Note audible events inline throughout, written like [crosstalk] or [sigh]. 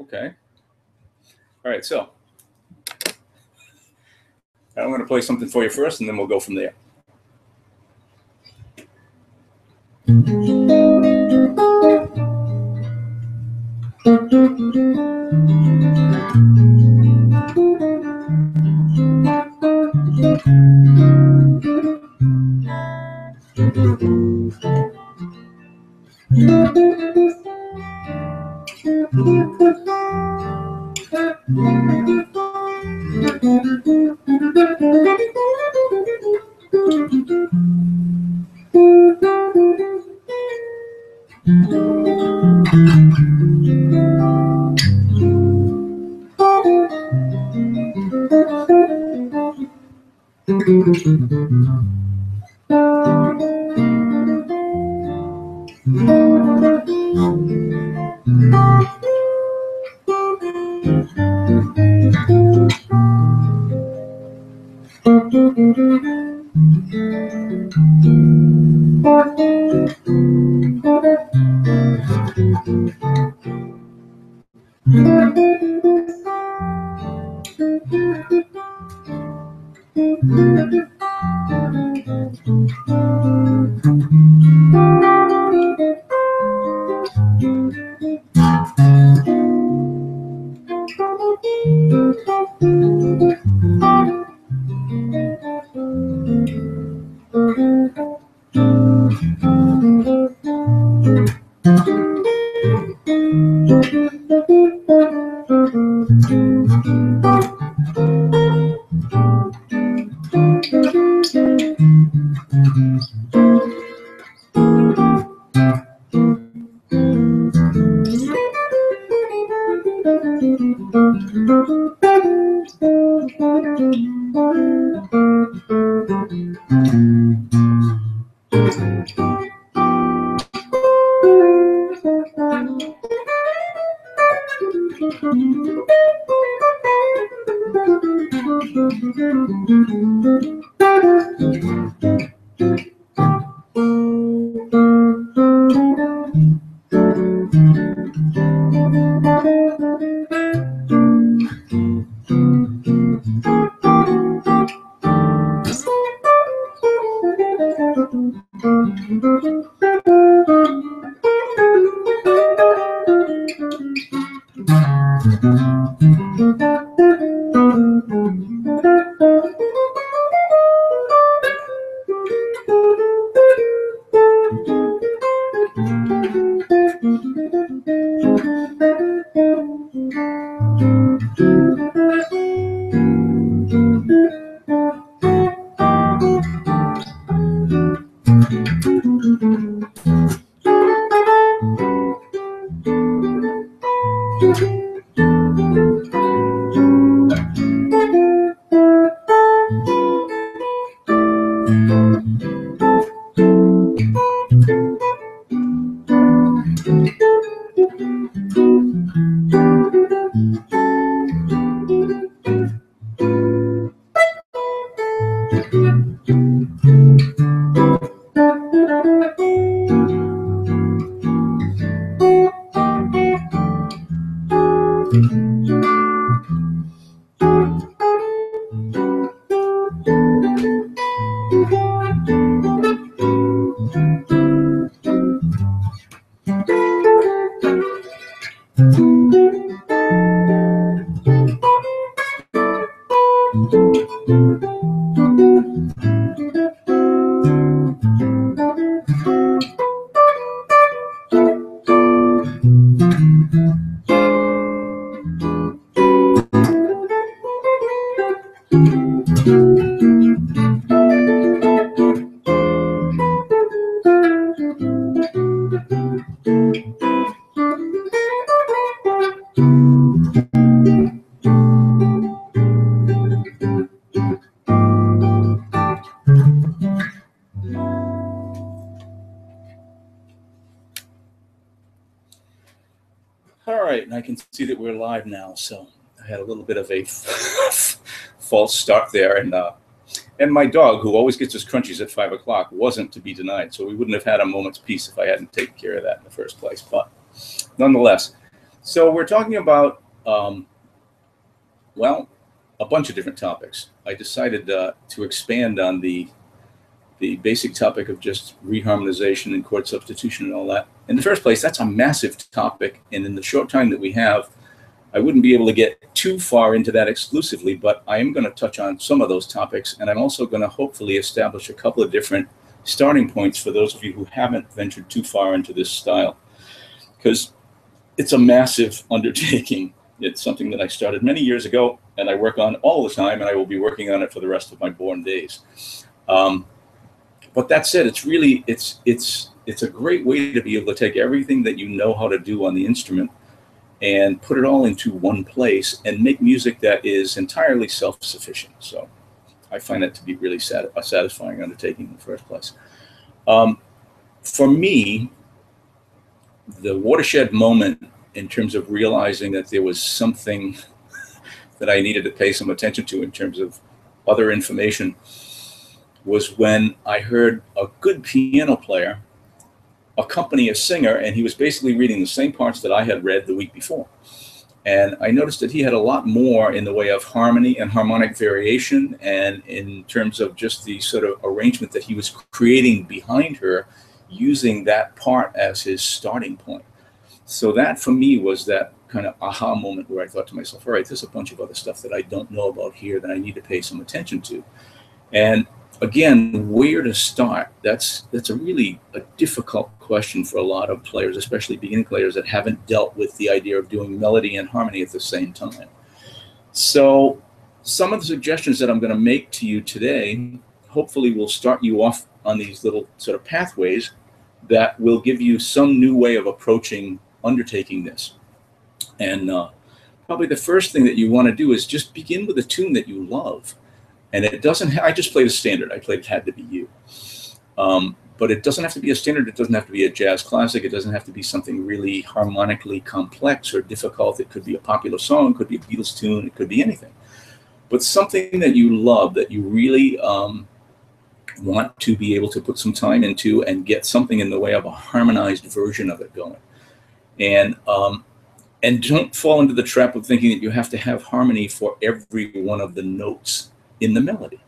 Okay. All right, so I'm going to play something for you first, and then we'll go from there. little bit of a [laughs] false start there. And uh, and my dog, who always gets his crunchies at five o'clock, wasn't to be denied. So we wouldn't have had a moment's peace if I hadn't taken care of that in the first place. But nonetheless, so we're talking about um, well, a bunch of different topics. I decided uh, to expand on the the basic topic of just reharmonization and chord substitution and all that. In the first place, that's a massive topic, and in the short time that we have, I wouldn't be able to get too far into that exclusively, but I am going to touch on some of those topics, and I'm also going to hopefully establish a couple of different starting points for those of you who haven't ventured too far into this style, because it's a massive [laughs] undertaking. It's something that I started many years ago, and I work on all the time, and I will be working on it for the rest of my born days. Um, but that said, it's really it's it's it's a great way to be able to take everything that you know how to do on the instrument and put it all into one place and make music that is entirely self-sufficient. So I find that to be really sat- a satisfying undertaking in the first place. Um, for me, the watershed moment in terms of realizing that there was something [laughs] that I needed to pay some attention to in terms of other information was when I heard a good piano player accompany a singer, and he was basically reading the same parts that I had read the week before. And I noticed that he had a lot more in the way of harmony and harmonic variation, and in terms of just the sort of arrangement that he was creating behind her, using that part as his starting point. So that for me was that kind of aha moment where I thought to myself, all right, there's a bunch of other stuff that I don't know about here that I need to pay some attention to. And again, where to start? That's that's a really a difficult question for a lot of players, especially beginning players that haven't dealt with the idea of doing melody and harmony at the same time. So, some of the suggestions that I'm going to make to you today, hopefully, will start you off on these little sort of pathways that will give you some new way of approaching undertaking this. And uh, probably the first thing that you want to do is just begin with a tune that you love and it doesn't. Ha- I just played a standard. I played "It "Had to Be You," um, but it doesn't have to be a standard. It doesn't have to be a jazz classic. It doesn't have to be something really harmonically complex or difficult. It could be a popular song. It could be a Beatles tune. It could be anything. But something that you love, that you really um, want to be able to put some time into and get something in the way of a harmonized version of it going. And um, and don't fall into the trap of thinking that you have to have harmony for every one of the notes in the melody.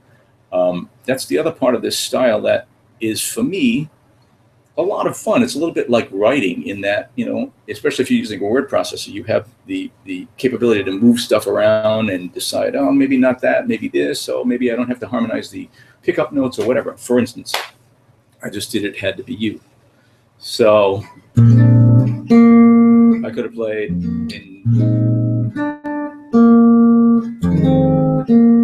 Um, that's the other part of this style that is, for me, a lot of fun. It's a little bit like writing in that, you know, especially if you're using a word processor, you have the the capability to move stuff around and decide, oh, maybe not that, maybe this, so maybe I don't have to harmonize the pickup notes or whatever. For instance, I just did it had to be you. So I could have played in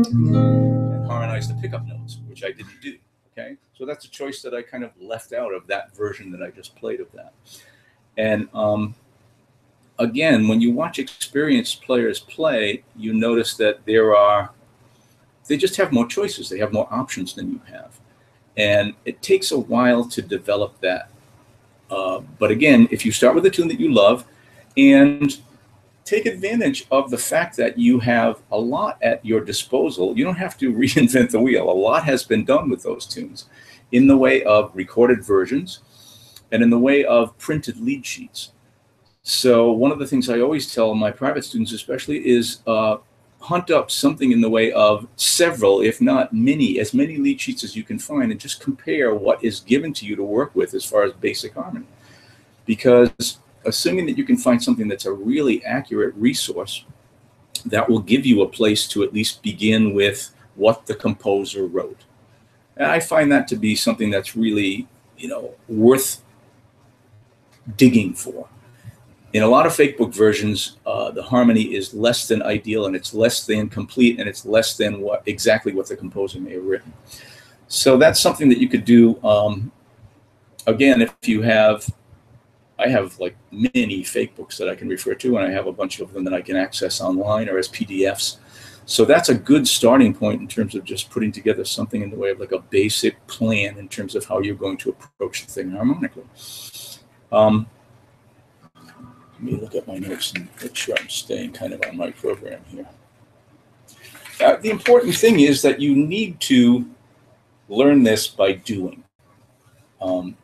and harmonize the pickup notes, which I didn't do. Okay, so that's a choice that I kind of left out of that version that I just played of that. And um, again, when you watch experienced players play, you notice that there are they just have more choices. They have more options than you have, and it takes a while to develop that. Uh, but again, if you start with a tune that you love, and take advantage of the fact that you have a lot at your disposal. You don't have to [laughs] reinvent the wheel. A lot has been done with those tunes in the way of recorded versions and in the way of printed lead sheets. So, one of the things I always tell my private students, especially, is uh, hunt up something in the way of several, if not many, as many lead sheets as you can find, and just compare what is given to you to work with as far as basic harmony. Because assuming that you can find something that's a really accurate resource that will give you a place to at least begin with what the composer wrote. And I find that to be something that's really, you know, worth digging for. In a lot of fake book versions, uh, the harmony is less than ideal and it's less than complete and it's less than what exactly what the composer may have written. So that's something that you could do. Um, again, if you have I have like many fake books that I can refer to, and I have a bunch of them that I can access online or as PDFs. So that's a good starting point in terms of just putting together something in the way of like a basic plan in terms of how you're going to approach the thing harmonically. Um, let me look at my notes and make sure I'm staying kind of on my program here. Uh, the important thing is that you need to learn this by doing. Um,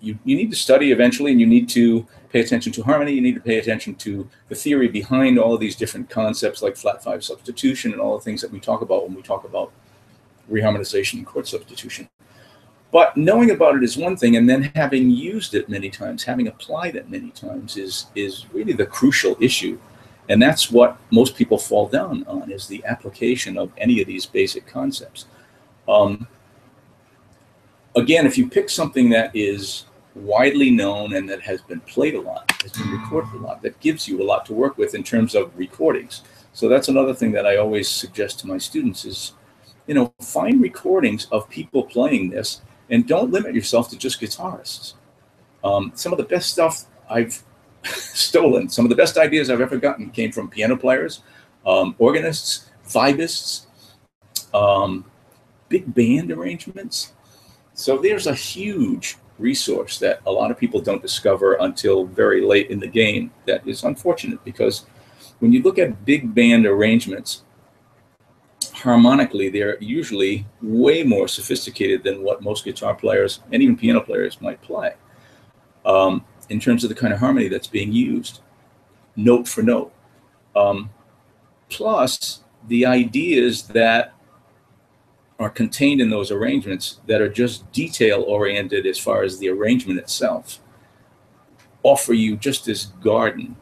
you, you need to study eventually and you need to pay attention to harmony. You need to pay attention to the theory behind all of these different concepts like flat five substitution and all the things that we talk about when we talk about reharmonization and chord substitution. But knowing about it is one thing, and then having used it many times, having applied it many times is, is really the crucial issue. And that's what most people fall down on is the application of any of these basic concepts. Um, again, if you pick something that is widely known and that has been played a lot, has been recorded a lot, that gives you a lot to work with in terms of recordings. So that's another thing that I always suggest to my students is, you know, find recordings of people playing this and don't limit yourself to just guitarists. Um, some of the best stuff I've [laughs] stolen, some of the best ideas I've ever gotten came from piano players, um, organists, vibists, um, big band arrangements. So there's a huge resource that a lot of people don't discover until very late in the game. That is unfortunate because when you look at big band arrangements, harmonically, they're usually way more sophisticated than what most guitar players and even piano players might play um, in terms of the kind of harmony that's being used, note for note. Um, plus, the ideas that are contained in those arrangements that are just detail oriented as far as the arrangement itself offer you just this garden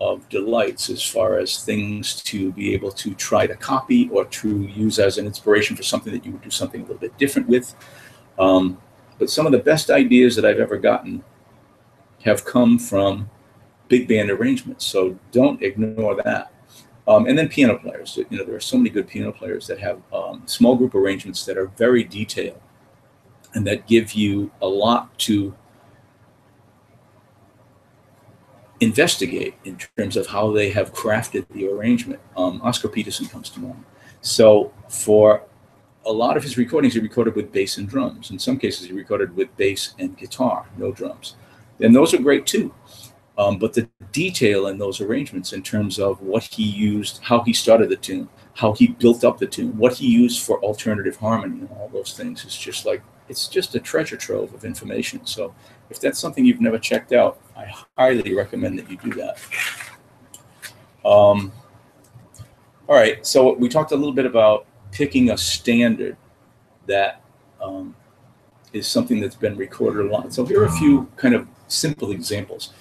of delights as far as things to be able to try to copy or to use as an inspiration for something that you would do something a little bit different with. Um, but some of the best ideas that I've ever gotten have come from big band arrangements. So don't ignore that. Um, and then piano players. You know, there are so many good piano players that have um, small group arrangements that are very detailed and that give you a lot to investigate in terms of how they have crafted the arrangement. Um, Oscar Peterson comes to mind. So for a lot of his recordings, he recorded with bass and drums. In some cases, he recorded with bass and guitar, no drums. And those are great too. Um, but the detail in those arrangements in terms of what he used, how he started the tune, how he built up the tune, what he used for alternative harmony and all those things is just like, it's just a treasure trove of information. So if that's something you've never checked out, I highly recommend that you do that. Um, all right, so we talked a little bit about picking a standard that um, is something that's been recorded a lot. So here are a few kind of simple examples.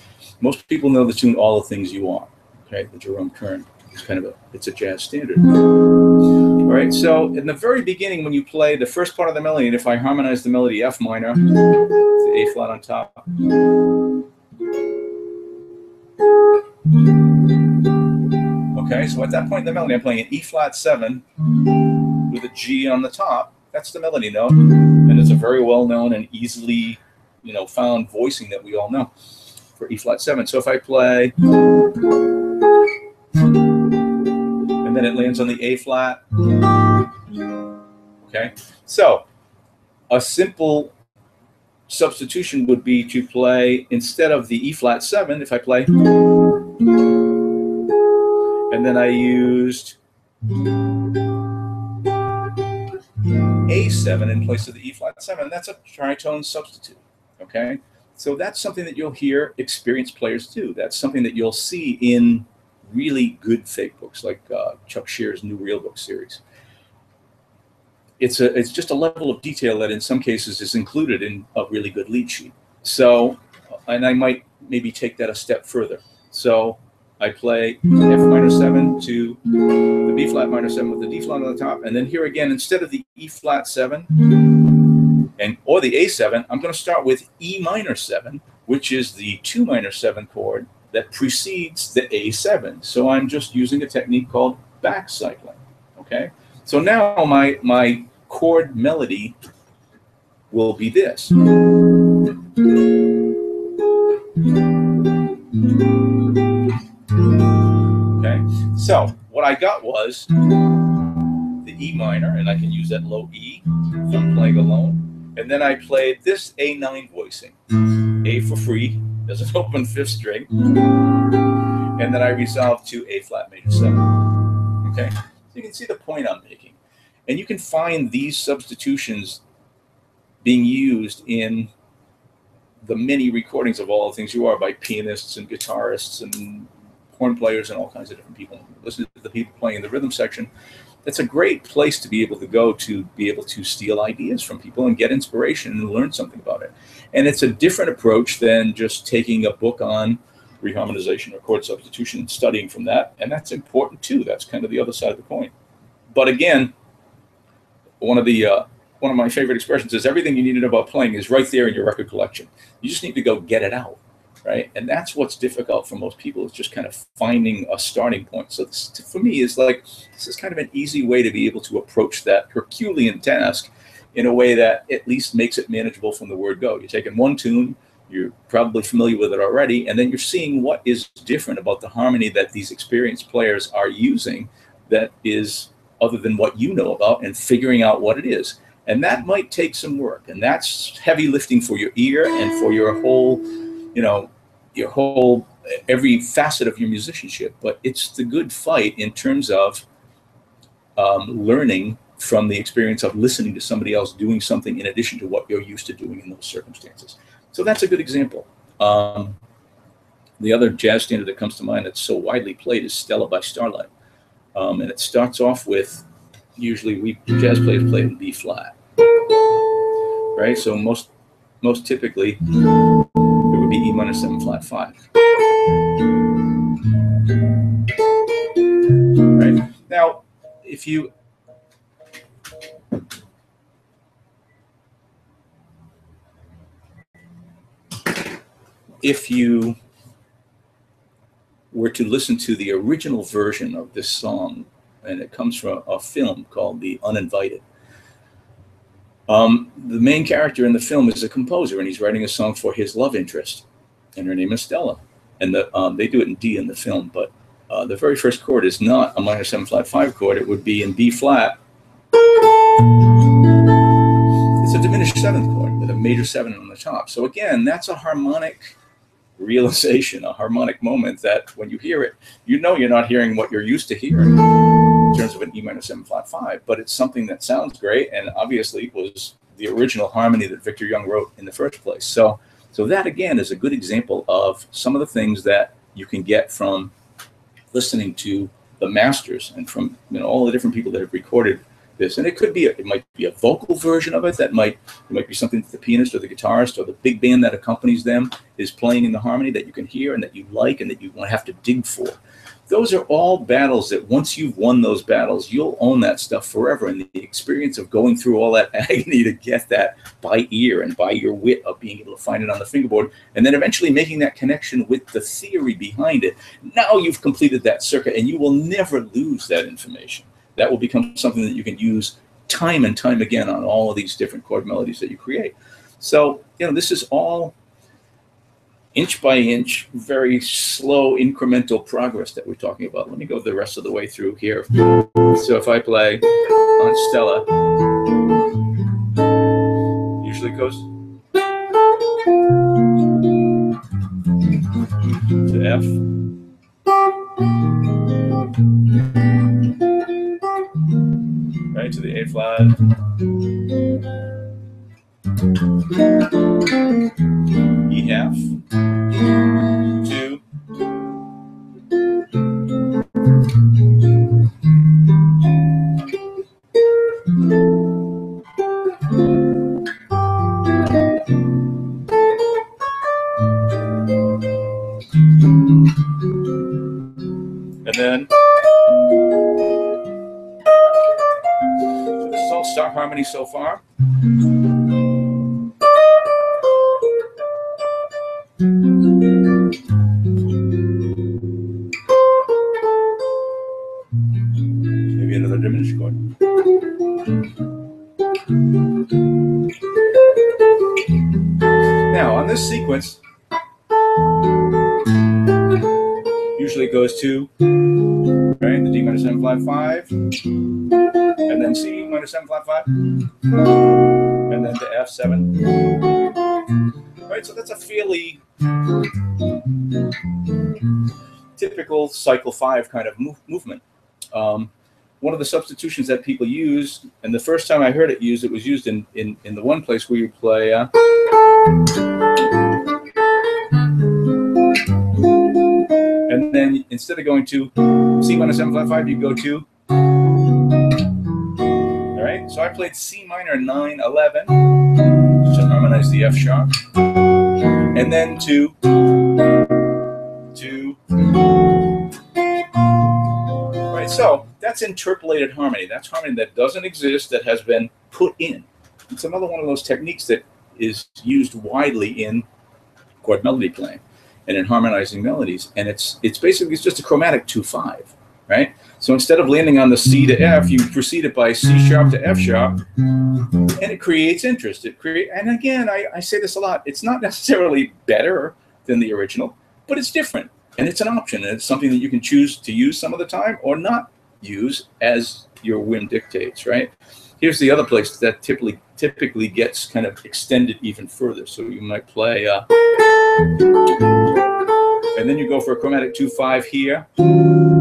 Most people know the tune "All the Things You Want." Okay, the Jerome Kern. It's kind of a it's a jazz standard. All right, so in the very beginning, when you play the first part of the melody, and if I harmonize the melody F minor, the A flat on top. Okay, so at that point in the melody, I'm playing an E flat seven with a G on the top. That's the melody note, and it's a very well known and easily, you know, found voicing that we all know for E flat seven. So if I play, and then it lands on the A flat. Okay, so a simple substitution would be to play instead of the E flat seven, if I play, and then I used A7 in place of the E flat seven, that's a tritone substitute. Okay, so that's something that you'll hear experienced players do. That's something that you'll see in really good fake books like uh, Chuck Sher's New Real Book series. It's a it's just a level of detail that in some cases is included in a really good lead sheet. So, and I might maybe take that a step further. So I play F minor seven to the B flat minor seven with the D flat on the top, and then here again instead of the E flat seven and or the A7, I'm going to start with E minor 7, which is the 2 minor 7 chord that precedes the A7. So I'm just using a technique called back cycling. Okay? So now my my chord melody will be this. Okay? So what I got was the E minor, and I can use that low E if I'm playing alone and then I played this A9 voicing, A for free, as an [laughs] open fifth string. And then I resolved to A flat major seven. Okay? So you can see the point I'm making. And you can find these substitutions being used in the many recordings of all the things you are by pianists and guitarists and horn players and all kinds of different people. Listen to the people playing in the rhythm section. That's a great place to be able to go to be able to steal ideas from people and get inspiration and learn something about it. And it's a different approach than just taking a book on reharmonization or chord substitution and studying from that. And that's important too. That's kind of the other side of the coin. But again, one of the uh, one of my favorite expressions is everything you need to know about playing is right there in your record collection. You just need to go get it out, right? And that's what's difficult for most people is just kind of finding a starting point. So this, for me, is like this is kind of an easy way to be able to approach that Herculean task in a way that at least makes it manageable from the word go. You're taking one tune, you're probably familiar with it already, and then you're seeing what is different about the harmony that these experienced players are using that is other than what you know about and figuring out what it is. And that might take some work. And that's heavy lifting for your ear and for your whole, you know, your whole, every facet of your musicianship. But it's the good fight in terms of um, learning from the experience of listening to somebody else doing something in addition to what you're used to doing in those circumstances. So that's a good example. Um, the other jazz standard that comes to mind that's so widely played is Stella by Starlight. Um, and it starts off with usually we jazz players play in B flat, right? So most most typically would be E minor seven flat five, right? Now, if you if you were to listen to the original version of this song, and it comes from a film called The Uninvited. Um, the main character in the film is a composer, and he's writing a song for his love interest, and her name is Stella. And the, um, they do it in D in the film, but uh, the very first chord is not a minor seven flat five chord; it would be in B flat. It's a diminished seventh chord with a major seven on the top. So again, that's a harmonic realization, a harmonic moment that when you hear it, you know you're not hearing what you're used to hearing in terms of an E minor 7 flat 5, but it's something that sounds great and obviously was the original harmony that Victor Young wrote in the first place. So, so that again is a good example of some of the things that you can get from listening to the masters and from you know all the different people that have recorded this. And it could be, a, it might be a vocal version of it that might, it might be something that the pianist or the guitarist or the big band that accompanies them is playing in the harmony that you can hear and that you like and that you want to have to dig for. Those are all battles that once you've won those battles, you'll own that stuff forever. And the experience of going through all that [laughs] agony to get that by ear and by your wit of being able to find it on the fingerboard, and then eventually making that connection with the theory behind it. Now you've completed that circuit and you will never lose that information that will become something that you can use time and time again on all of these different chord melodies that you create. So, you know, this is all inch by inch, very slow incremental progress that we're talking about. Let me go the rest of the way through here. So if I play on Stella, usually goes to F right to the A flat. E half, two, and then this is all star harmony so far. Another diminished chord. Now, on this sequence, usually goes to right the D minor seven flat five, and then C minor seven flat five, and then to F seven. Right, so that's a fairly typical cycle five kind of move, movement. Um, one of the substitutions that people use, and the first time I heard it used, it was used in, in, in the one place where you play. Uh, and then instead of going to C minor 7 flat 5, you go to. All right, so I played C minor 9 11 to harmonize the F sharp. And then to. to Right, so that's interpolated harmony. That's harmony that doesn't exist, that has been put in. It's another one of those techniques that is used widely in chord melody playing and in harmonizing melodies. And it's it's basically it's just a chromatic two five, right? So instead of landing on the C to F, you proceed it by C sharp to F sharp, and it creates interest. It create and again, I, I say this a lot. It's not necessarily better than the original, but it's different and it's an option and it's something that you can choose to use some of the time or not use as your whim dictates, right? Here's the other place that typically typically gets kind of extended even further. So you might play, uh, and then you go for a chromatic 2-5 here,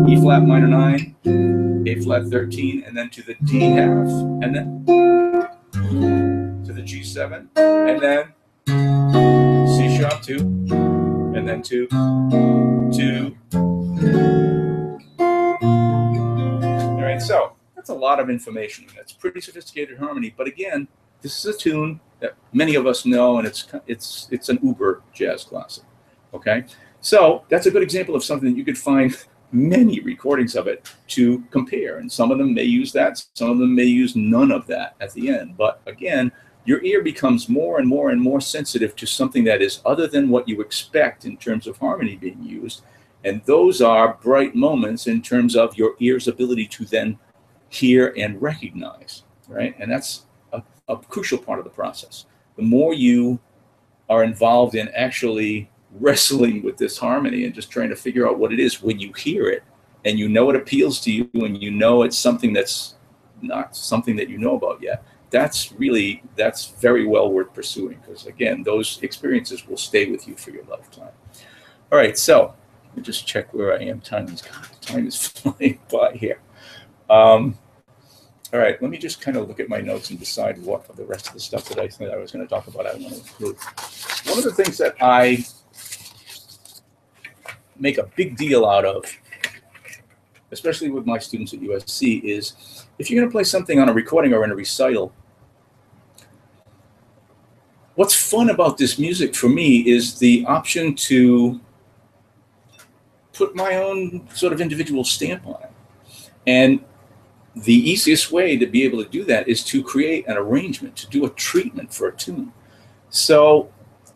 E flat minor 9, A flat 13, and then to the D half, and then to the G7, and then C sharp 2, and then to, to, all right, so that's a lot of information. That's pretty sophisticated harmony. But again, this is a tune that many of us know, and it's it's it's an uber jazz classic. Okay, so that's a good example of something that you could find many recordings of it to compare, and some of them may use that, some of them may use none of that at the end. But again, your ear becomes more and more and more sensitive to something that is other than what you expect in terms of harmony being used. And those are bright moments in terms of your ear's ability to then hear and recognize, right? And that's a, a, crucial part of the process. The more you are involved in actually wrestling with this harmony and just trying to figure out what it is when you hear it and you know it appeals to you and you know it's something that's not something that you know about yet, that's really, that's very well worth pursuing because again, those experiences will stay with you for your lifetime. All right, so let me just check where I am. Time is, time is [laughs] flying by here. Um, all right, let me just kind of look at my notes and decide what of the rest of the stuff that I said I was going to talk about I want to include. One of the things that I make a big deal out of, especially with my students at USC, is if you're going to play something on a recording or in a recital, what's fun about this music for me is the option to put my own sort of individual stamp on it. And the easiest way to be able to do that is to create an arrangement, to do a treatment for a tune. So,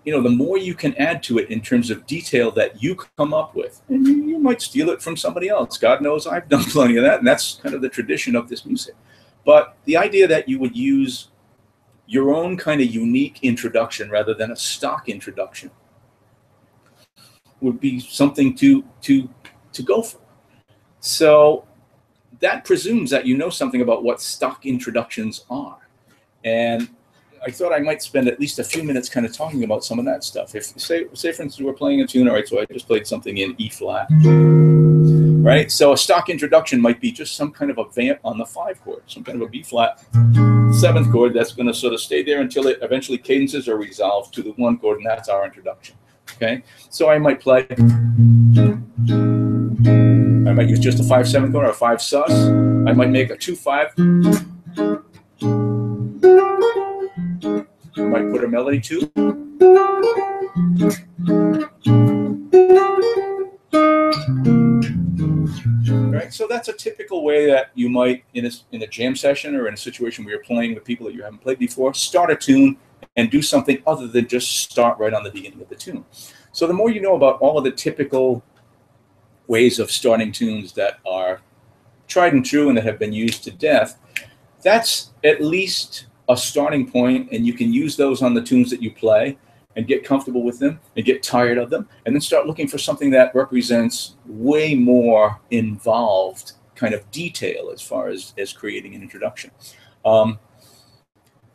you know, the more you can add to it in terms of detail that you come up with, and you, might steal it from somebody else. God knows I've done [laughs] plenty of that, and that's kind of the tradition of this music. But the idea that you would use your own kind of unique introduction rather than a stock introduction would be something to to to go for. So that presumes that you know something about what stock introductions are. And I thought I might spend at least a few minutes kind of talking about some of that stuff. If say say for instance we're playing a tune, all right, so I just played something in E flat. Right? So a stock introduction might be just some kind of a vamp on the five chord, some kind of a B flat seventh chord that's going to sort of stay there until it eventually cadences are resolved to the one chord, and that's our introduction. Okay, so I might play. I might use just a five seven chord or a five sus. I might make a two five. I might put a melody too. Mm. Right, so that's a typical way that you might, in a, in a jam session or in a situation where you're playing with people that you haven't played before, start a tune and do something other than just start right on the beginning of the tune. So the more you know about all of the typical ways of starting tunes that are tried and true and that have been used to death, that's at least a starting point, and you can use those on the tunes that you play and get comfortable with them and get tired of them, and then start looking for something that represents way more involved kind of detail as far as as creating an introduction. Um,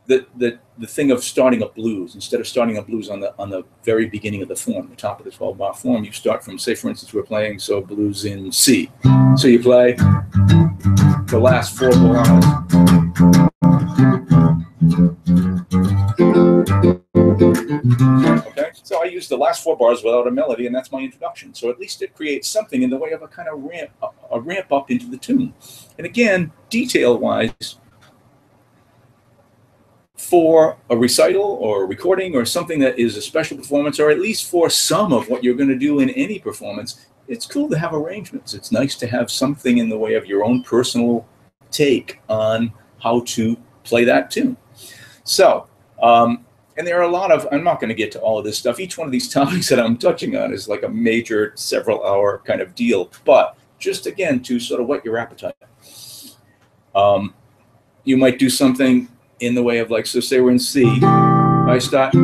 the, the the thing of starting a blues instead of starting a blues on the on the very beginning of the form, the top of the 12 bar form, you start from say for instance we're playing so blues in C. So you play the last four bars. So I use the last four bars without a melody, and that's my introduction. So at least it creates something in the way of a kind of ramp, a, ramp up into the tune. And again, detail wise, for a recital or a recording or something that is a special performance, or at least for some of what you're going to do in any performance, it's cool to have arrangements. It's nice to have something in the way of your own personal take on how to play that tune. So, um, and there are a lot of, I'm not going to get to all of this stuff. Each one of these [laughs] topics that I'm touching on is like a major several hour kind of deal, but just again to sort of whet your appetite. Um, you might do something in the way of like, so say we're in C, I start.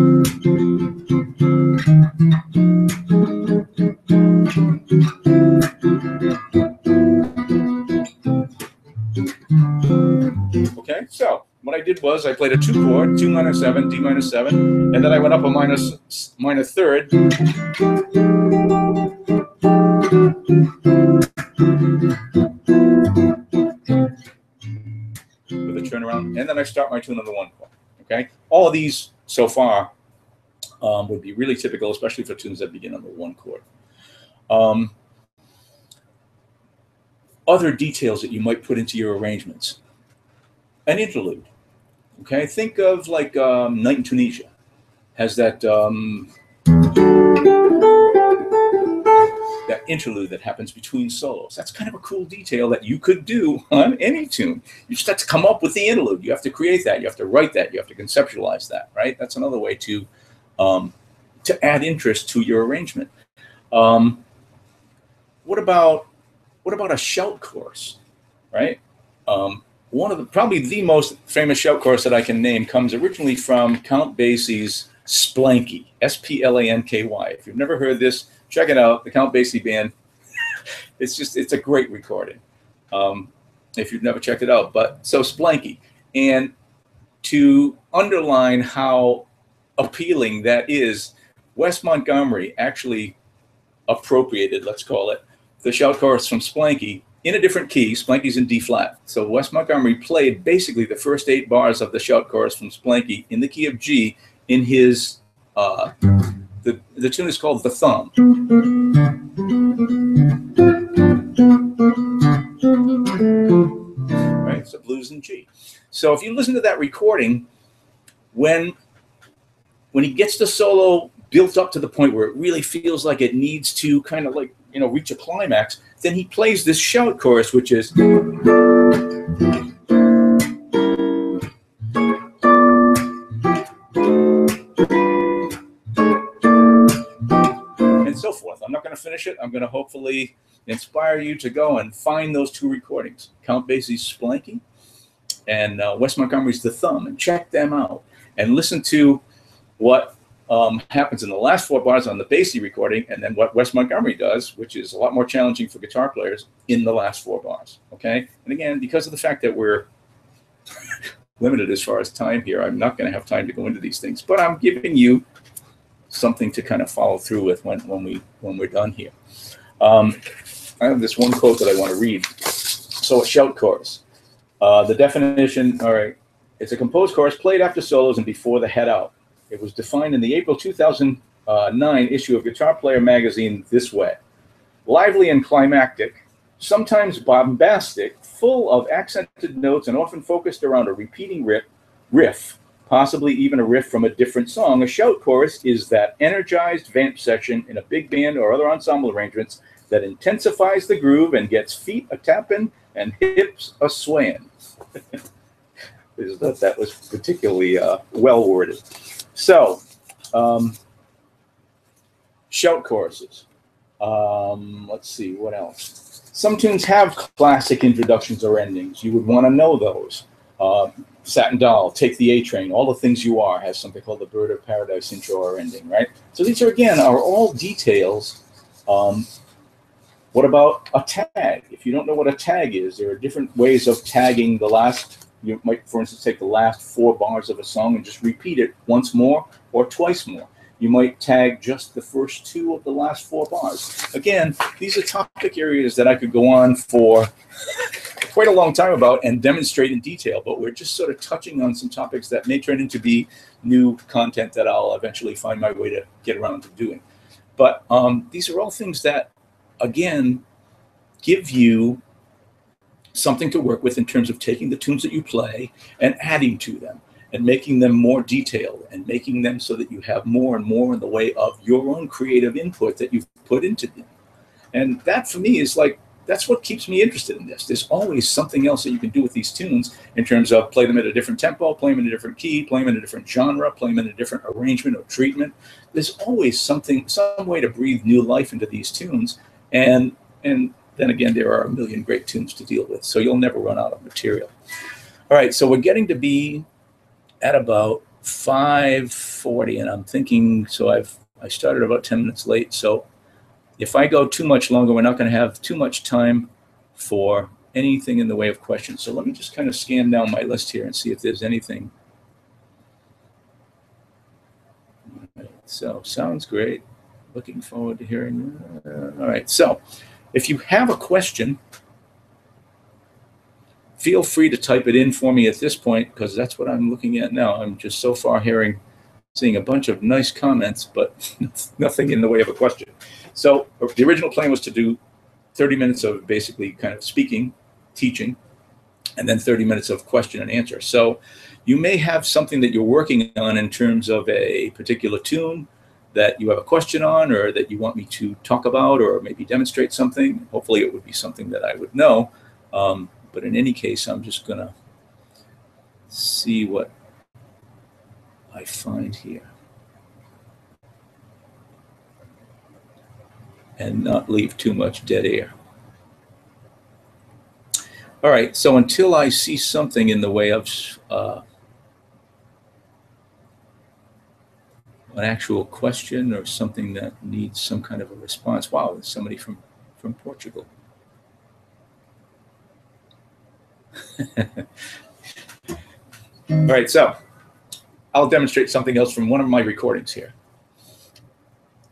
Okay, so what I did was I played a two chord, two minor seven, D minor seven, and then I went up a minus minor third. With a turnaround, and then I start my tune on the one chord. Okay, all of these so far um, would be really typical, especially for tunes that begin on the one chord. Um, other details that you might put into your arrangements. An interlude. Okay, think of like um, Night in Tunisia. Has that um, that interlude that happens between solos. That's kind of a cool detail that you could do on any tune. You just have to come up with the interlude. You have to create that. You have to write that. You have to conceptualize that. Right. That's another way to um, to add interest to your arrangement. Um, what about what about a shout chorus, right? Um, one of the probably the most famous shout chorus that I can name comes originally from Count Basie's Splanky, S P L A N K Y. If you've never heard this, check it out. The Count Basie Band. [laughs] it's just it's a great recording. Um, if you've never checked it out, but so Splanky, and to underline how appealing that is, Wes Montgomery actually appropriated, let's call it, the shout chorus from Splanky in a different key. Splanky's in D flat. So Wes Montgomery played basically the first eight bars of the shout chorus from Splanky in the key of G in his uh, the the tune is called the Thumb. Right, so blues in G. So if you listen to that recording, when when he gets the solo built up to the point where it really feels like it needs to kind of like you know reach a climax then he plays this shout chorus which is and so forth. I'm not going to finish it. I'm going to hopefully inspire you to go and find those two recordings. Count basie's splanky and uh, wes montgomery's the thumb and check them out. And listen to what um, happens in the last four bars on the Basie recording, and then what Wes Montgomery does, which is a lot more challenging for guitar players in the last four bars. Okay, and again, because of the fact that we're [laughs] limited as far as time here, I'm not going to have time to go into these things, but I'm giving you something to kind of follow through with when, when we when we're done here. Um, I have this one quote that I want to read. So a shout chorus. Uh, the definition, all right, it's a composed chorus played after solos and before the head out. It was defined in the April 2009 issue of Guitar Player magazine this way lively and climactic, sometimes bombastic, full of accented notes, and often focused around a repeating riff, riff, possibly even a riff from a different song. A shout chorus is that energized vamp section in a big band or other ensemble arrangements that intensifies the groove and gets feet a tapping and hips a swaying. [laughs] that, that was particularly uh, well worded. So, um, shout choruses. Um, let's see, what else? Some tunes have classic introductions or endings. You would want to know those. Uh, Satin Doll, Take the A Train, All the Things You Are has something called the Bird of Paradise intro or ending, right? So these are, again, are all details. Um, what about a tag? If you don't know what a tag is, there are different ways of tagging the last you might, for instance, take the last four bars of a song and just repeat it once more or twice more. You might tag just the first two of the last four bars. Again, these are topic areas that I could go on for [laughs] quite a long time about and demonstrate in detail, but we're just sort of touching on some topics that may turn into be new content that I'll eventually find my way to get around to doing. But um, these are all things that, again, give you something to work with in terms of taking the tunes that you play and adding to them and making them more detailed and making them so that you have more and more in the way of your own creative input that you've put into them. And that for me is like that's what keeps me interested in this. There's always something else that you can do with these tunes in terms of play them at a different tempo, play them in a different key, play them in a different genre, play them in a different arrangement or treatment. There's always something, some way to breathe new life into these tunes. And and then again, there are a million great tunes to deal with. So you'll never run out of material. All right, so we're getting to be at about 540 and I'm thinking, so I've I started about 10 minutes late. So if I go too much longer, we're not going to have too much time for anything in the way of questions. So let me just kind of scan down my list here and see if there's anything. All right, so sounds great. Looking forward to hearing. Uh, all right. So if you have a question, feel free to type it in for me at this point because that's what I'm looking at now. I'm just so far hearing, seeing a bunch of nice comments, but [laughs] nothing in the way of a question. So the original plan was to do 30 minutes of basically kind of speaking, teaching, and then 30 minutes of question and answer. So you may have something that you're working on in terms of a particular tune that you have a question on or that you want me to talk about or maybe demonstrate something. Hopefully it would be something that I would know. Um, but in any case, I'm just going to see what I find here. and not leave too much dead air. All right, so until I see something in the way of uh, an actual question or something that needs some kind of a response. Wow, there's somebody from, from Portugal. [laughs] All right, so I'll demonstrate something else from one of my recordings here.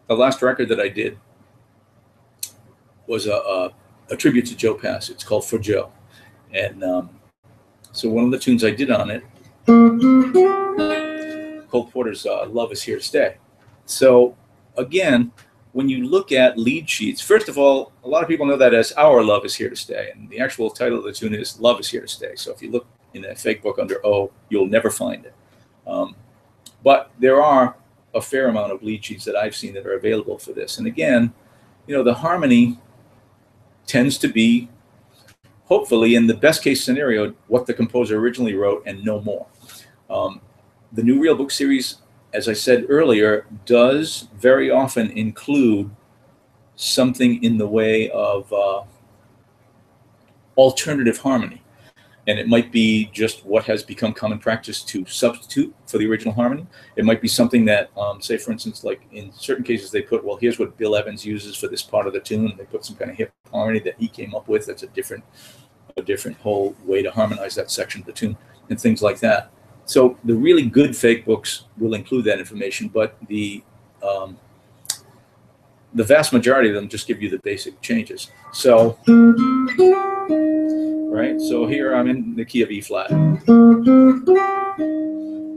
The last record that I did was a, a, a, tribute to Joe Pass. It's called For Joe. And um, so one of the tunes I did on it, Cole Porter's uh, Love is Here to Stay. So again, when you look at lead sheets, first of all, a lot of people know that as Our Love is Here to Stay. And the actual title of the tune is Love is Here to Stay. So if you look in a fake book under O, you'll never find it. Um, but there are a fair amount of lead sheets that I've seen that are available for this. And again, you know, the harmony tends to be, hopefully, in the best case scenario, what the composer originally wrote and no more. Um, the new Real Book series, as I said earlier, does very often include something in the way of uh, alternative harmony and it might be just what has become common practice to substitute for the original harmony. It might be something that, um, say, for instance, like in certain cases, they put, well, here's what Bill Evans uses for this part of the tune. They put some kind of hip harmony that he came up with. That's a different, a different whole way to harmonize that section of the tune, and things like that. So the really good fake books will include that information, but the um, the vast majority of them just give you the basic changes. So right? So here I'm in the key of E flat.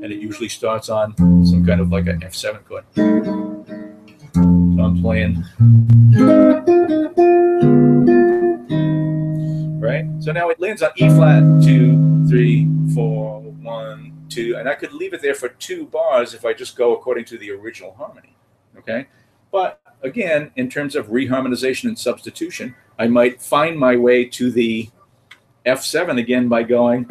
And it usually starts on some kind of like an F7 chord. So I'm playing. Right? So now it lands on E flat, two, three, four, one, And I could leave it there for two bars if I just go according to the original harmony. Okay? But again, in terms of reharmonization and substitution, I might find my way to the F7 again by going.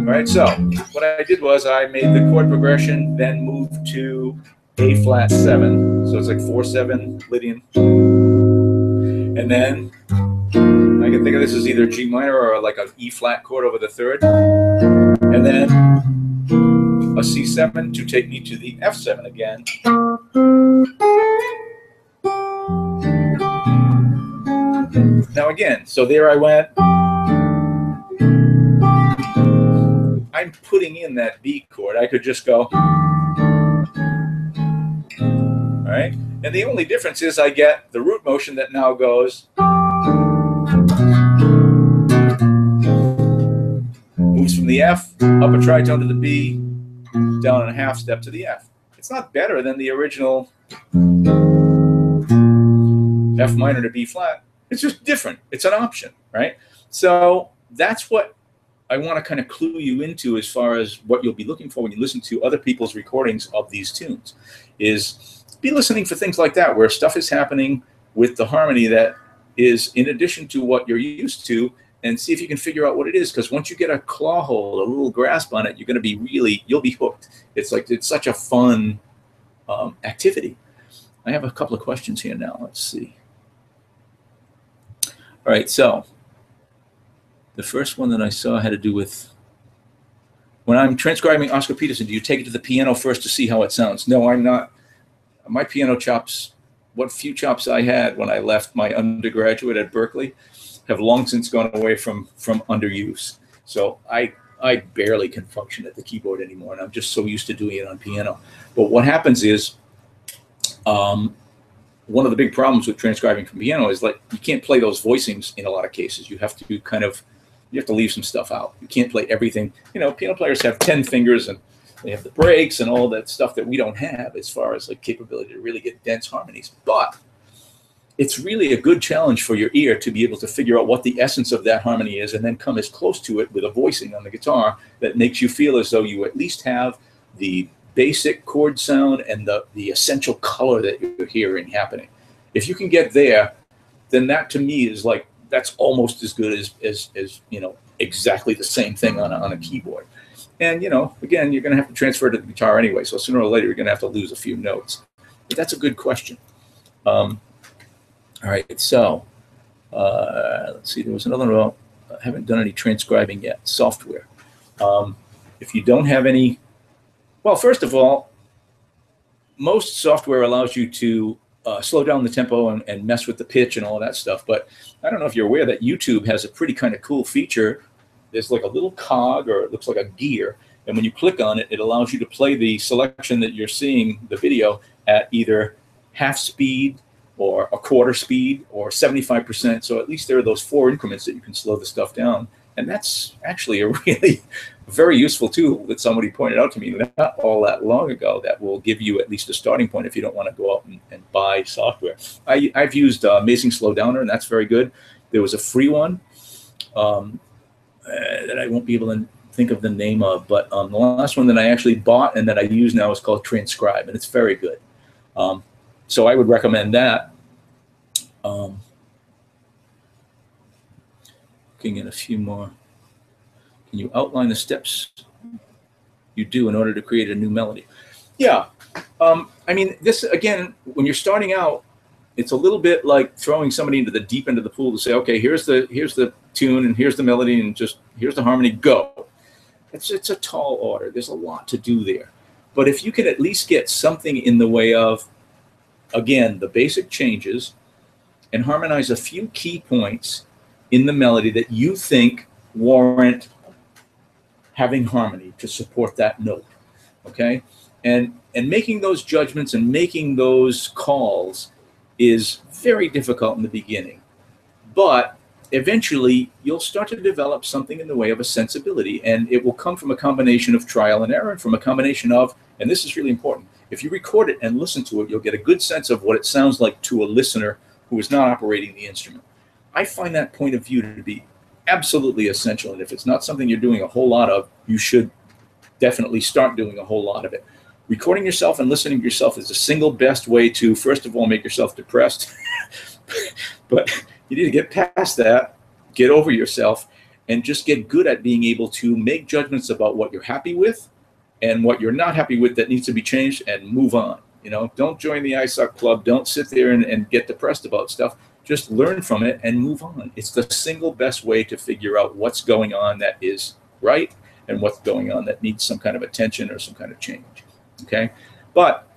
All right, so what I did was I made the chord progression, then moved to A flat 7. So it's like 4 7 Lydian. And then I can think of this as either G minor or like an E flat chord over the third. And then a C7 to take me to the F7 again. Now again, so there I went. I'm putting in that B chord. I could just go. All right. And the only difference is I get the root motion that now goes moves from the F up a tritone to the B, down a half step to the F. It's not better than the original F minor to B flat. It's just different. It's an option, right? So that's what I want to kind of clue you into as far as what you'll be looking for when you listen to other people's recordings of these tunes is be listening for things like that where stuff is happening with the harmony that is in addition to what you're used to and see if you can figure out what it is. Because once you get a claw hold a little grasp on it you're going to be really you'll be hooked. It's like it's such a fun um, activity. I have a couple of questions here now. Let's see. All right so the first one that I saw had to do with when I'm transcribing Oscar Peterson, do you take it to the piano first to see how it sounds? No, I'm not. My piano chops, what few chops I had when I left my undergraduate at Berklee, have long since gone away from from underuse. So I I barely can function at the keyboard anymore, and I'm just so used to doing it on piano. But what happens is, um, one of the big problems with transcribing from piano is like you can't play those voicings in a lot of cases. You have to kind of you have to leave some stuff out. You can't play everything. You know, piano players have 10 fingers and they have the breaks and all that stuff that we don't have as far as like capability to really get dense harmonies. But it's really a good challenge for your ear to be able to figure out what the essence of that harmony is and then come as close to it with a voicing on the guitar that makes you feel as though you at least have the basic chord sound and the, the essential color that you're hearing happening. If you can get there, then that to me is like that's almost as good as as, as you know exactly the same thing on a, on a keyboard. And you know, again, you're going to have to transfer to the guitar anyway. So sooner or later, you're going to have to lose a few notes. But that's a good question. Um, all right, so uh, let's see. There was another one. I haven't done any transcribing yet. Software. Um, if you don't have any, well, first of all, most software allows you to uh, slow down the tempo and, and, mess with the pitch and all that stuff. But I don't know if you're aware that YouTube has a pretty kind of cool feature. There's like a little cog or it looks like a gear. And when you click on it, it allows you to play the selection that you're seeing the video at either half speed or a quarter speed or 75%. So at least there are those four increments that you can slow the stuff down. And that's actually a [laughs] really very useful tool that somebody pointed out to me not all that long ago that will give you at least a starting point if you don't want to go out and, and buy software. I, have used uh, Amazing Slow Downer, and that's very good. There was a free one um, uh, that I won't be able to think of the name of, but um, the last one that I actually bought and that I use now is called Transcribe, and it's very good. Um, so I would recommend that. Um, looking at a few more. Can you outline the steps you do in order to create a new melody? Yeah. Um, I mean, this again, when you're starting out, it's a little bit like throwing somebody into the deep end of the pool to say, okay, here's the here's the tune and here's the melody and just here's the harmony, go. It's it's a tall order. There's a lot to do there. But if you can at least get something in the way of, again, the basic changes and harmonize a few key points in the melody that you think warrant having harmony to support that note. Okay? And and making those judgments and making those calls is very difficult in the beginning. But eventually you'll start to develop something in the way of a sensibility and it will come from a combination of trial and error and from a combination of and this is really important if you record it and listen to it you'll get a good sense of what it sounds like to a listener who is not operating the instrument i find that point of view to be absolutely essential. And if it's not something you're doing a whole lot of, you should definitely start doing a whole lot of it. Recording yourself and listening to yourself is the single best way to, first of all, make yourself depressed. [laughs] but you need to get past that, get over yourself, and just get good at being able to make judgments about what you're happy with and what you're not happy with that needs to be changed and move on. You know, don't join the ISOC club. Don't sit there and, and get depressed about stuff just learn from it and move on. It's the single best way to figure out what's going on that is right and what's going on that needs some kind of attention or some kind of change. Okay. But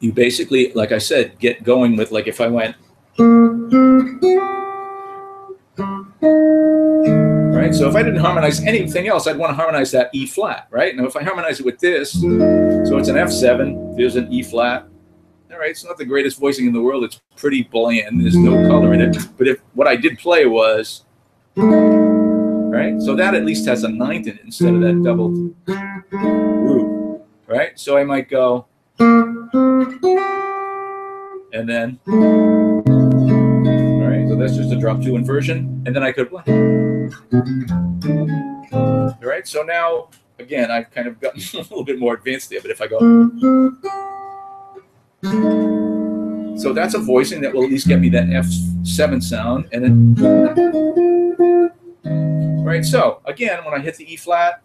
you basically, like I said, get going with like if I went, right? So if I didn't harmonize anything else, I'd want to harmonize that E flat, right? Now if I harmonize it with this, so it's an F7, there's an E flat, All right, it's not the greatest voicing in the world. It's pretty bland. There's no color in it. But if what I did play was, right, so that at least has a ninth in it instead of that double root, right? So I might go, and then, that's just a drop two inversion, and then I could. All right, so now again, I've kind of gotten [laughs] a little bit more advanced there. But if I go, so that's a voicing that will at least get me that F7 sound. And then, right, so again, when I hit the E flat,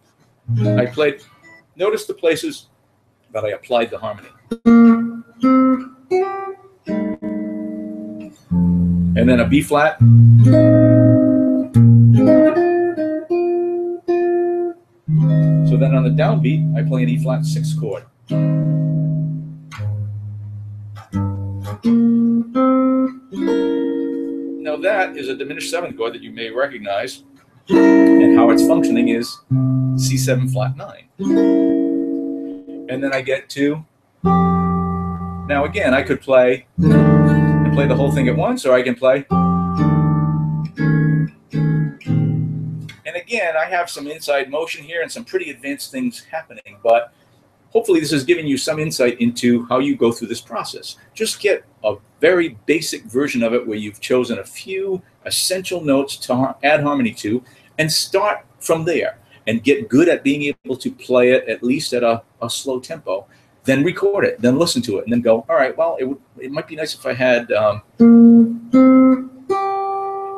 I played, notice the places that I applied the harmony. And then a B flat. So then on the downbeat, I play an E flat six chord. Now that is a diminished seventh chord that you may recognize, and how it's functioning is C7 flat nine. And then I get to, now again, I could play, and play the whole thing at once, or I can play And again, I have some inside motion here and some pretty advanced things happening, but hopefully this is giving you some insight into how you go through this process. Just get a very basic version of it where you've chosen a few essential notes to add harmony to and start from there and get good at being able to play it at least at a, a slow tempo. Then record it, then listen to it, and then go, all right, well, it, would, it might be nice if I had. Um,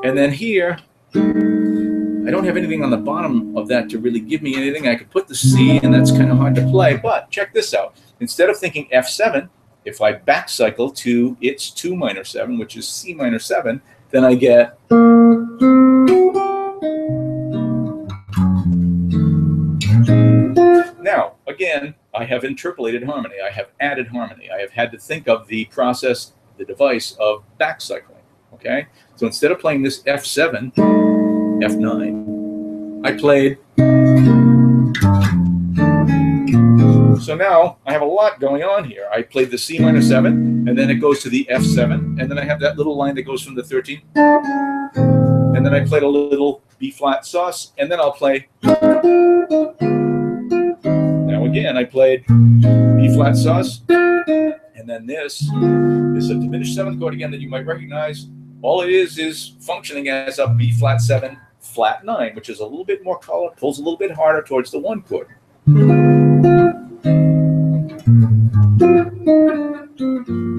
and then here, I don't have anything on the bottom of that to really give me anything. I could put the C, and that's kind of hard to play. But check this out. Instead of thinking F7, if I back cycle to its 2 minor 7, which is C minor 7, then I get... again, I have interpolated harmony. I have added harmony. I have had to think of the process, the device of back cycling. Okay? So instead of playing this F7, F9. I played. So now I have a lot going on here. I played the C minor 7, and then it goes to the F7, and then I have that little line that goes from the 13. And then I played a little B flat sus, and then I'll play. Again, I played B flat sus, and then this is a diminished seventh chord again that you might recognize. All it is is functioning as a B flat 7 flat nine, which is a little bit more color, pulls a little bit harder towards the one chord.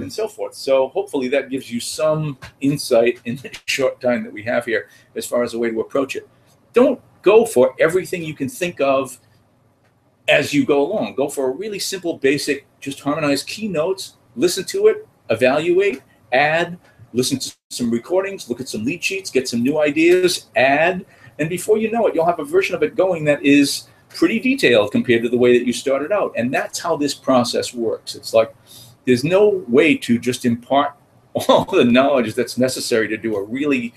And so forth. So hopefully that gives you some insight in the [laughs] short time that we have here as far as a way to approach it. Don't go for everything you can think of as you go along. Go for a really simple, basic, just harmonize key notes, listen to it, evaluate, add, listen to some recordings, look at some lead sheets, get some new ideas, add, and before you know it, you'll have a version of it going that is pretty detailed compared to the way that you started out. And that's how this process works. It's like there's no way to just impart [laughs] all the knowledge that's necessary to do a really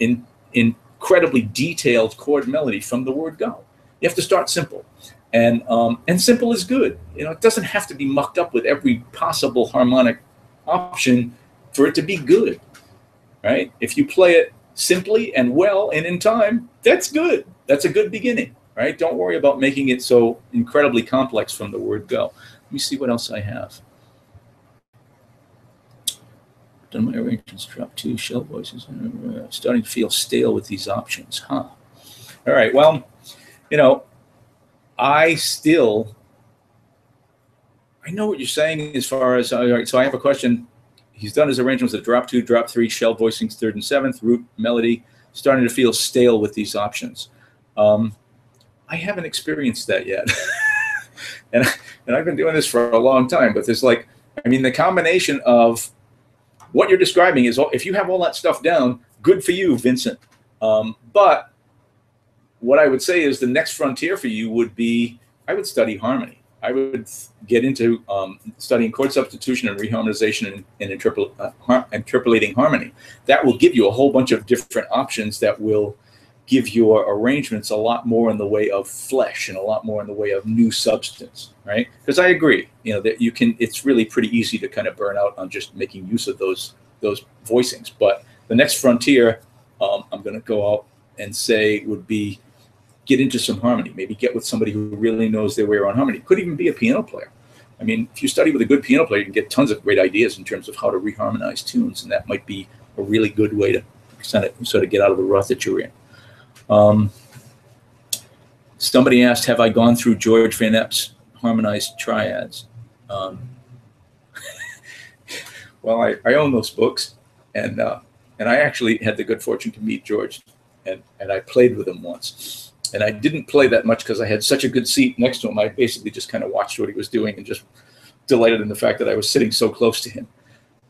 in, incredibly detailed chord melody from the word go. You have to start simple. And um, and simple is good. You know, it doesn't have to be mucked up with every possible harmonic option for it to be good, right? If you play it simply and well and in time, that's good. That's a good beginning, right? Don't worry about making it so incredibly complex from the word go. Let me see what else I have. Done my arrangements, drop two shell voices. Uh, starting to feel stale with these options, huh? All right, well, you know, I still I know what you're saying as far as all right. So I have a question he's done his arrangements of drop two, drop three, shell voicings third and seventh, root melody, starting to feel stale with these options. Um, I haven't experienced that yet. [laughs] and, and I've been doing this for a long time, but there's like, I mean, the combination of what you're describing is if you have all that stuff down, good for you, Vincent. Um, but what I would say is the next frontier for you would be I would study harmony. I would get into um, studying chord substitution and reharmonization and, and interpol uh, har interpolating harmony. That will give you a whole bunch of different options that will give your arrangements a lot more in the way of flesh and a lot more in the way of new substance, right? Because I agree, you know, that you can. It's really pretty easy to kind of burn out on just making use of those those voicings. But the next frontier, um, I'm going to go out and say would be get into some harmony. Maybe get with somebody who really knows their way around harmony. Could even be a piano player. I mean, if you study with a good piano player, you can get tons of great ideas in terms of how to reharmonize tunes, and that might be a really good way to sort of, sort of get out of the rut that you're in. Um, somebody asked, "Have I gone through George Van Eps' harmonized triads?" Um, [laughs] well, I, I own those books, and uh, and I actually had the good fortune to meet George, and and I played with him once, and I didn't play that much because I had such a good seat next to him. I basically just kind of watched what he was doing and just delighted in the fact that I was sitting so close to him.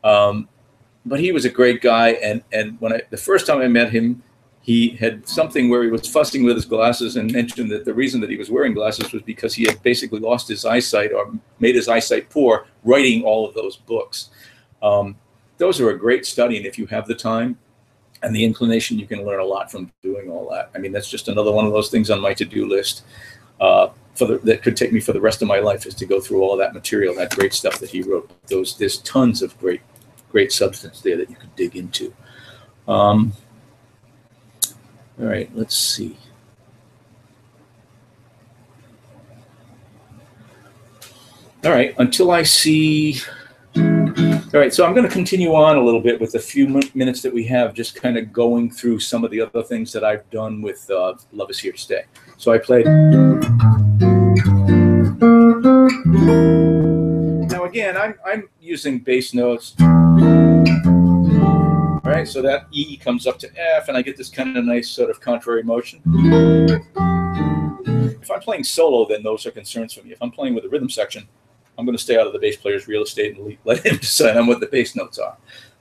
Um, but he was a great guy, and and when I the first time I met him, he had something where he was fussing with his glasses and mentioned that the reason that he was wearing glasses was because he had basically lost his eyesight or made his eyesight poor writing all of those books. Um, those are a great study, and if you have the time and the inclination, you can learn a lot from doing all that. I mean, that's just another one of those things on my to-do list uh, for the, that could take me for the rest of my life is to go through all that material, that great stuff that he wrote. Those there's tons of great, great substance there that you could dig into. Um, all right, let's see. All right, until I see. All right, so I'm going to continue on a little bit with the few minutes that we have, just kind of going through some of the other things that I've done with uh, Love is Here to Stay. So I played. Now, again, I'm, I'm using bass notes. All right, so that E comes up to F, and I get this kind of nice sort of contrary motion. If I'm playing solo, then those are concerns for me. If I'm playing with a rhythm section, I'm going to stay out of the bass player's real estate and [laughs] let him decide on what the bass notes are.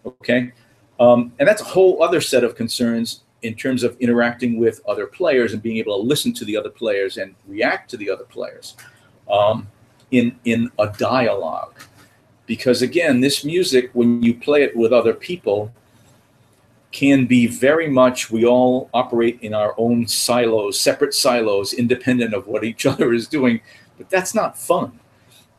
Okay, um, and that's a whole other set of concerns in terms of interacting with other players and being able to listen to the other players and react to the other players um, in in a dialogue. Because again, this music, when you play it with other people, can be very much we all operate in our own silos, separate silos, independent of what each [laughs] other is doing. But that's not fun.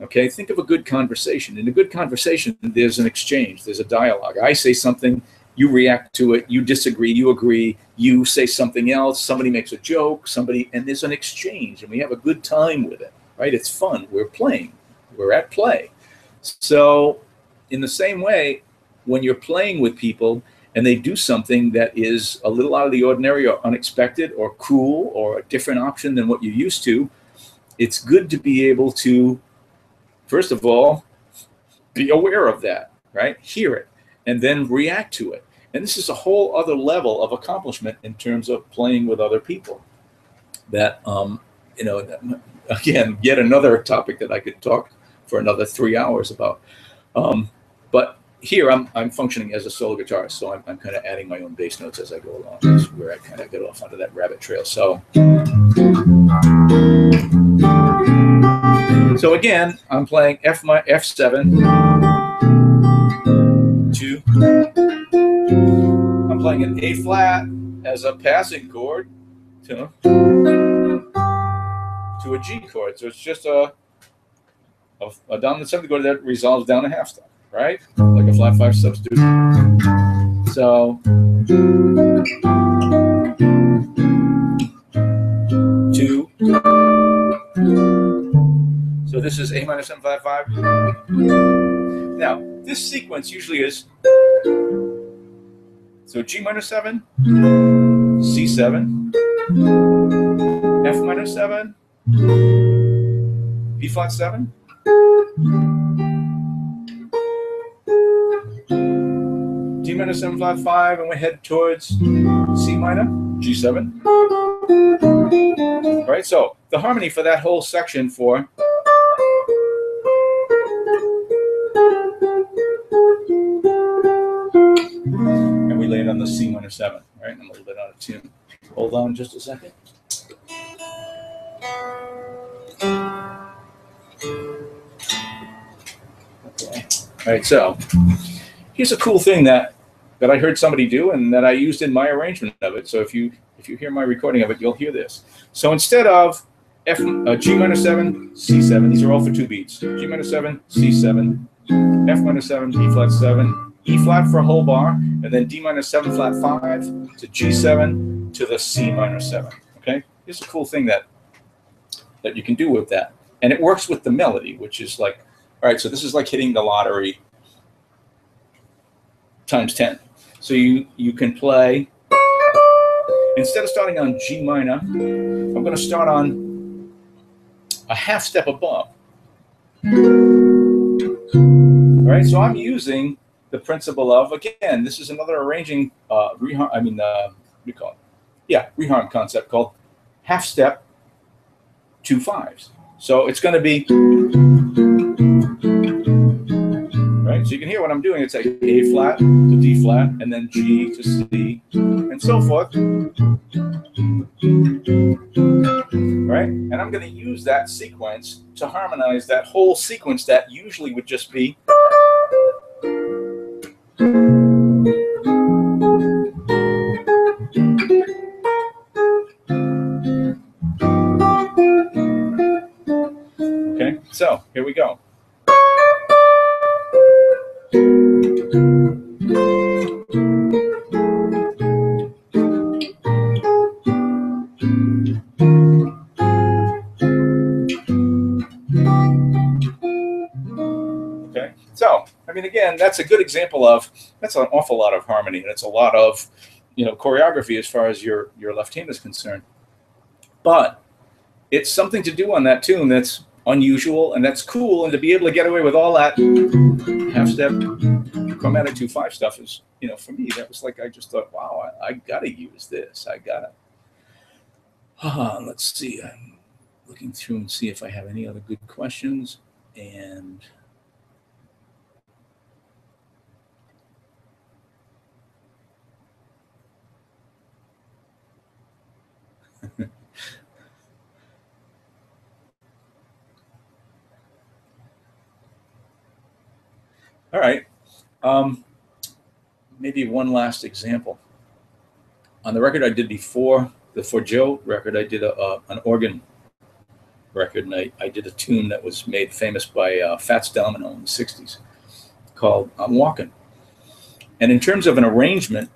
Okay, think of a good conversation. In a good conversation, there's an exchange, there's a dialogue. I say something, you react to it, you disagree, you agree, you say something else, somebody makes a joke, somebody, and there's an exchange, and we have a good time with it, right? It's fun. We're playing, we're at play. So, in the same way, when you're playing with people, and they do something that is a little out of the ordinary or unexpected or cool or a different option than what you're used to, it's good to be able to, first of all, be aware of that, right? Hear it, and then react to it. And this is a whole other level of accomplishment in terms of playing with other people. That, um, you know, [laughs] again, yet another topic that I could talk for another three hours about. Um, but here I'm, I'm functioning as a solo guitarist, so I'm, I'm kind of adding my own bass notes as I go along. That's where I kind of get off onto that rabbit trail. So, Mm. so again, I'm playing F my F7, two. I'm playing an A flat as a passing chord to to a G chord. So it's just a a, a dominant seventh chord that resolves down a half step right? Like a flat five substitute. So two. So this is A minor seven five five. Now this sequence usually is so G minor seven, C seven, F minor seven, B flat seven. D minor 7 flat 5, and we head towards C minor, G7. All right, so the harmony for that whole section for minor 7, right? I'm a little bit out of tune. Hold on just a second. Okay. All right, so here's a cool thing that that I heard somebody do and that I used in my arrangement of it. So if you if you hear my recording of it, you'll hear this. So instead of F, uh, G minor 7, C7, these are all for two beats. G minor 7, C7, F minor 7, B flat 7, E flat for a whole bar, and then D minor 7 flat 5 to G7 to the C minor 7. Okay? Here's a cool thing that that you can do with that. And it works with the melody, which is like, all right, so this is like hitting the lottery times 10. So you, you can play, instead of starting on G minor, I'm going to start on a half step above. All right, so I'm using the principle of, again, this is another arranging, uh, reharm, I mean, uh, what do you call it? Yeah, reharm concept called half step, two fives. So it's going to be right? So you can hear what I'm doing. It's like A flat to D flat, and then G to C, and so forth. Right? And I'm going to use that sequence to harmonize that whole sequence that usually would just be. Here we go. Okay, so I mean, again, that's a good example of that's an awful lot of harmony, and it's a lot of you know choreography as far as your your left hand is concerned. But it's something to do on that tune that's unusual and that's cool, and to be able to get away with all that half step chromatic two five stuff is you know for me that was like I just thought, wow, I, I gotta use this. I gotta. Uh, let's see. I'm looking through and see if I have any other good questions and. All right. Um, maybe one last example. On the record I did before, the For Joe record, I did a, an organ record, and I, I did a tune that was made famous by uh, Fats Domino in the 60s called I'm Walking. And in terms of an arrangement,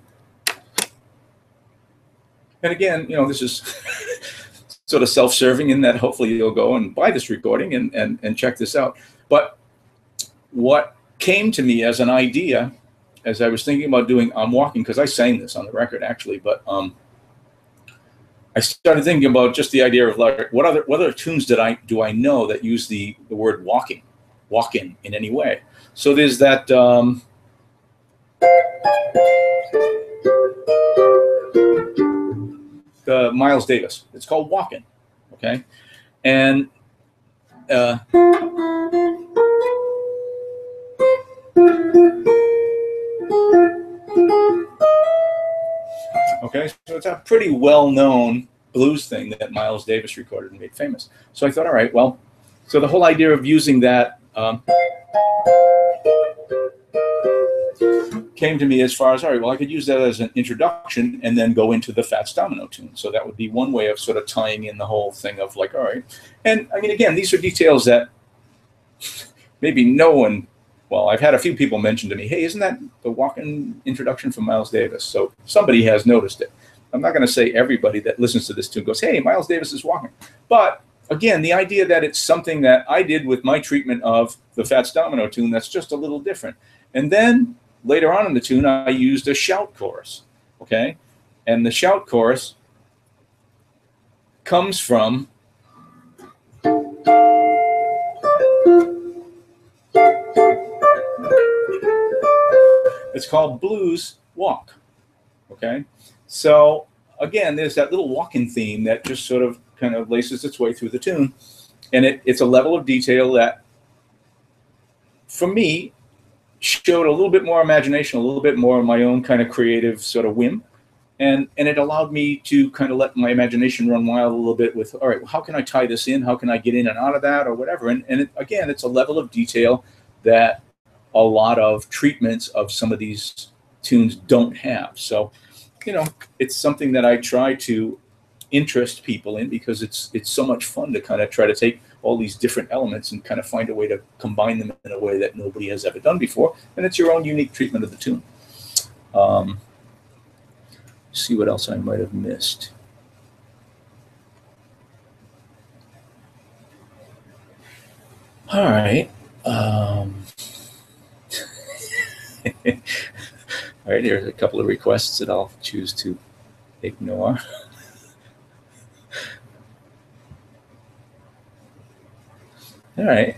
and again, you know, this is [laughs] sort of self-serving in that hopefully you'll go and buy this recording and, and, and check this out. But what came to me as an idea as I was thinking about doing I'm Walking, because I sang this on the record actually, but um, I started thinking about just the idea of like what other what other tunes did I do I know that use the, the word walking, walking in any way. So there's that um, the Miles Davis. It's called Walking, okay, and uh, Okay, so it's a pretty well-known blues thing that Miles Davis recorded and made famous. So I thought, all right, well, so the whole idea of using that um, came to me as far as, all right, well, I could use that as an introduction and then go into the Fats Domino tune. So that would be one way of sort of tying in the whole thing of like, all right. And I mean, again, these are details that maybe no one well, I've had a few people mention to me, hey, isn't that the walk-in introduction from Miles Davis? So somebody has noticed it. I'm not going to say everybody that listens to this tune goes, hey, Miles Davis is walking. But again, the idea that it's something that I did with my treatment of the Fats Domino tune that's just a little different. And then later on in the tune, I used a shout chorus, okay? And the shout chorus comes from It's called Blues Walk. Okay. So again, there's that little walking theme that just sort of kind of laces its way through the tune. And it, it's a level of detail that, for me, showed a little bit more imagination, a little bit more of my own kind of creative sort of whim. And, and it allowed me to kind of let my imagination run wild a little bit with, all right, well, how can I tie this in? How can I get in and out of that or whatever? And, and it, again, it's a level of detail that a lot of treatments of some of these tunes don't have. So you know, it's something that I try to interest people in because it's it's so much fun to kind of try to take all these different elements and kind of find a way to combine them in a way that nobody has ever done before, and it's your own unique treatment of the tune. Um, see what else I might have missed. All right. Um, all right, here's a couple of requests that I'll choose to ignore. All right.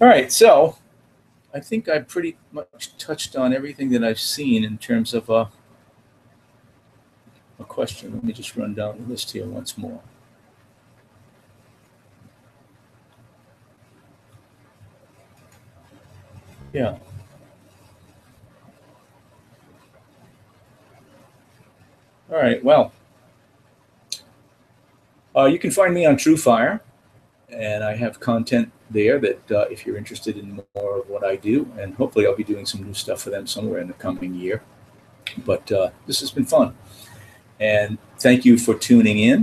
All right, so I think I pretty much touched on everything that I've seen in terms of uh, a question. Let me just run down the list here once more. Yeah. All right. Well, uh, you can find me on TrueFire, and I have content there that uh, if you're interested in more of what I do, and hopefully I'll be doing some new stuff for them somewhere in the coming year. But uh, this has been fun. And thank you for tuning in.